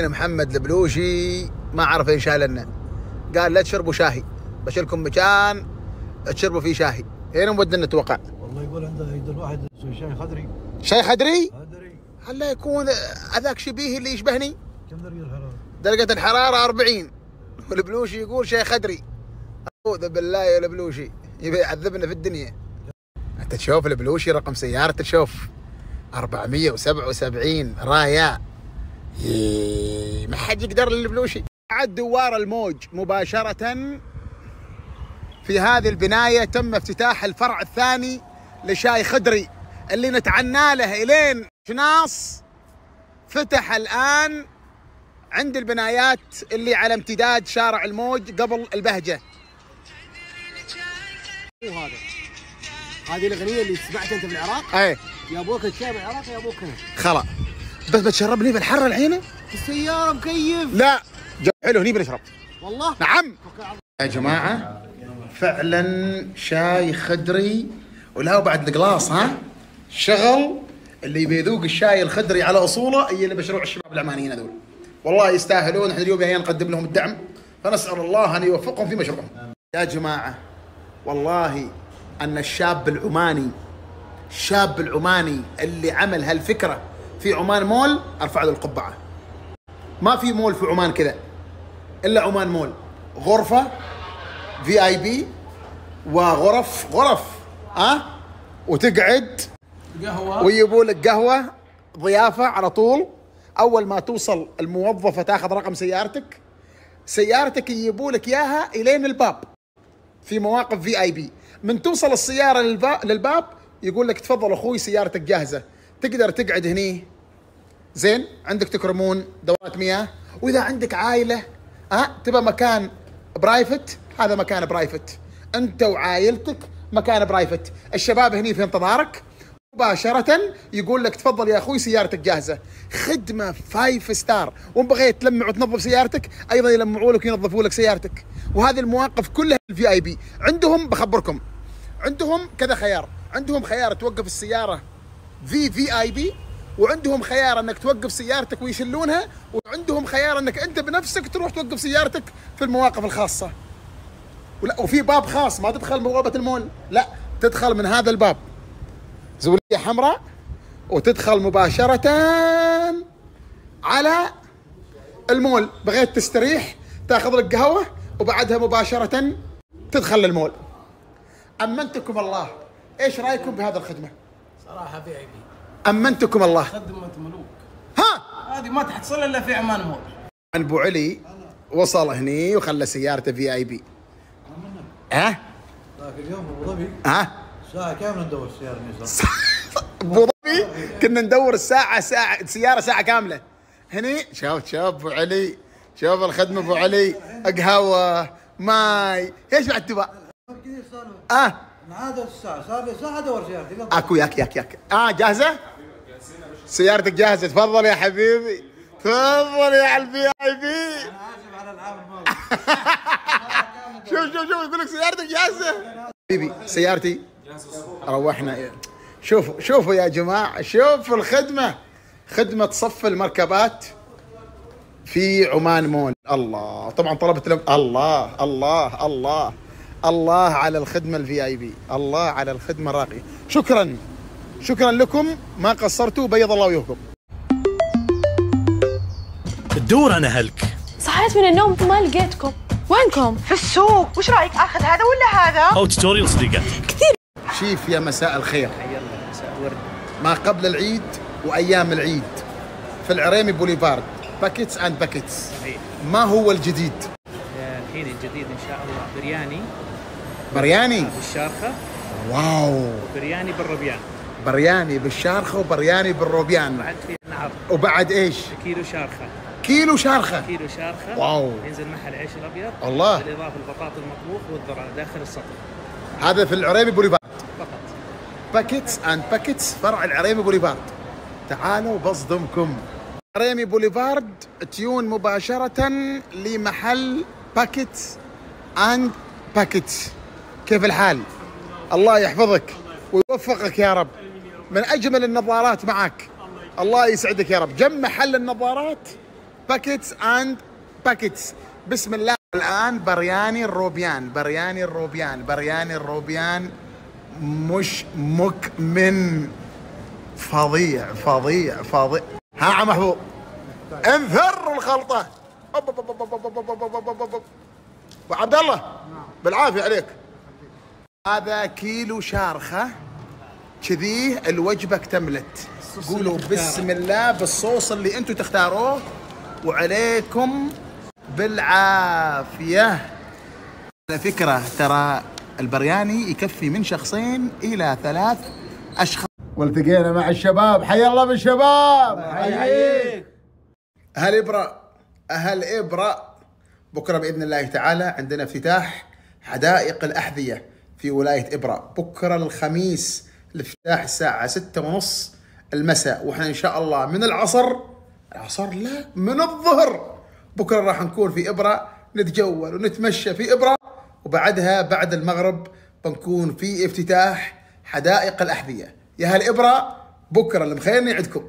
هنا محمد البلوشي ما عرف إيش لنا. قال لا تشربوا شاهي. بشيلكم مكان تشربوا فيه شاهي. هنا مودنا نتوقع. والله يقول عنده يدل واحد شاي خضري. شاي خدري خضري. هلا يكون هذاك شبيه اللي يشبهني؟ كم درجة الحرارة؟ درجة الحرارة 40 والبلوشي يقول شاي خدري أعوذ بالله يا البلوشي. يبي يعذبنا في الدنيا. أنت تشوف البلوشي رقم سيارته تشوف. 477 رايا. ما حد يقدر للبلوشي بعد دوار الموج مباشرة في هذه البناية تم افتتاح الفرع الثاني لشاي خدري اللي نتعنى له إلين شناص فتح الآن عند البنايات اللي على امتداد شارع الموج قبل البهجة. هو هذا. هذه الأغنية اللي سمعتها أنت في العراق؟ إيه. يا أبوك الشاي بالعراق يا أبوك. هنا خلاص بس بتشربني بالحر الحين في السيارة مكيف. لا. حلو هني بنشرب. والله؟ نعم. يا جماعة فعلا شاي خدري ولا بعد القلاص ها؟ شغل اللي بيذوق الشاي الخدري على أصوله هي اللي مشروع الشباب العمانيين هذول. والله يستاهلون إحنا اليوم جايين نقدم لهم الدعم فنسأل الله أن يوفقهم في مشروعهم. يا جماعة والله أن الشاب العماني الشاب العماني اللي عمل هالفكرة في عمان مول أرفع له القبعة. ما في مول في عمان كذا إلا عمان مول. غرفة في اي بي وغرف غرف ها؟ أه؟ وتقعد. قهوة. ويجيبوا لك قهوة ضيافة على طول. أول ما توصل الموظفة تاخذ رقم سيارتك سيارتك يجيبوا لك إياها إلين الباب. في مواقف VIP من توصل السيارة للباب, يقول لك تفضل أخوي سيارتك جاهزة. تقدر تقعد هني. زين عندك تكرمون دورات مياه. وإذا عندك عائلة ها تبى مكان private؟ هذا مكان private. أنت وعائلتك مكان private. الشباب هني في انتظارك. مباشرة يقول لك تفضل يا أخوي سيارتك جاهزة. خدمة five star وإن بغيت تلمع وتنظف سيارتك أيضا يلمعوا لك وينظفوا لك سيارتك. وهذه المواقف كلها ال VIP عندهم بخبركم عندهم كذا خيار. عندهم خيار توقف السيارة في VIP وعندهم خيار انك توقف سيارتك ويشلونها وعندهم خيار انك انت بنفسك تروح توقف سيارتك في المواقف الخاصة. ولا وفي باب خاص ما تدخل بوابه المول لا تدخل من هذا الباب. زولية حمراء وتدخل مباشرة على المول. بغيت تستريح تاخذ لك قهوة وبعدها مباشرة تدخل للمول. أمنتكم الله. إيش رأيكم بهذه الخدمة؟ صراحة في اي بي أمنتكم الله. ملوك. ها؟ هذه ما تحصل إلا في عمان مول أبو علي وصل هني وخلى سيارته في اي بي ها؟ ذاك اليوم أبو ظبي ها؟ ساعة كاملة ندور السيارة اليسار أبو ظبي كنا ندور الساعة ساعة سياره ساعة كاملة. هني شوف شوف أبو علي. شوف الخدمة أبو علي. قهوه ماي. إيش بعد تبغى؟ آه. من عادة الساعة صار لي ساعة أدور سيارتي. لا أكو ياك ياك ياك. آه جاهزة؟ سيارتك جاهزة. تفضل يا حبيبي. تفضل يا ال VIP أنا اسف على العاب شوف شوف شوف يقول لك سيارتك جاهزة. حبيبي سيارتي روحنا. شوفوا شوفوا يا جماعة شوفوا الخدمة. خدمة صف المركبات في عمان مول. الله. طبعا طلبت لهم الله الله الله. الله على الخدمة ال VIP الله على الخدمة الراقية. شكرا. شكرا لكم. ما قصرتوا بيض الله وجهكم تدور عن اهلك صحيت من النوم ما لقيتكم. وينكم؟ في السوق. وش رأيك آخذ هذا ولا هذا؟ أو توتوريال صديقاتك شيف يا مساء الخير. ما قبل العيد وأيام العيد. في العريمي بوليفارد. باكيتس اند باكيتس ما هو الجديد؟ الحين الجديد إن شاء الله. برياني. برياني؟ بالشارخه واو. برياني بالربيان. برياني بالشارخة وبرياني بالروبيان. بعد في النعر وبعد إيش؟ كيلو شارخة. كيلو شارخة. كيلو شارخة. wow. ينزل معها العيش الأبيض. الله. بالإضافة البطاطا المطبوخ والذرة داخل السطح. هذا في العريمي بوليفارد. فقط. Buckets and Buckets فرع العريمي بوليفارد. تعالوا بصدمكم. عريمي بوليفارد تيون مباشرة لمحل Buckets and Buckets كيف الحال؟ الله يحفظك ويوفقك يا رب. من اجمل النظارات معك الله يسعدك يا رب جم محل النظارات باكيتس اند باكيتس بسم الله الان برياني الروبيان برياني الروبيان برياني الروبيان مش مكمن فظيع فظيع فظيع ها عم محبوب انثر الخلطه ابو عبد الله بالعافيه عليك هذا كيلو شارخه كذي الوجبه اكتملت قولوا بسم الله بالصوص اللي أنتم تختاروه. وعليكم بالعافية. على فكرة ترى البرياني يكفي من شخصين إلى ثلاث أشخاص. والتقينا مع الشباب. حي الله بالشباب. حييك. أهل إبرة أهل إبرة. بكرة بإذن الله تعالى عندنا افتتاح حدائق الأحذية في ولاية إبرة. بكرة الخميس الافتتاح الساعة ستة ونص المساء وإحنا إن شاء الله من العصر العصر لا من الظهر. بكرة راح نكون في إبرة نتجول ونتمشى في إبرة وبعدها بعد المغرب بنكون في افتتاح حدائق الأحذية. يا هل إبرة بكرة المخيرني عندكم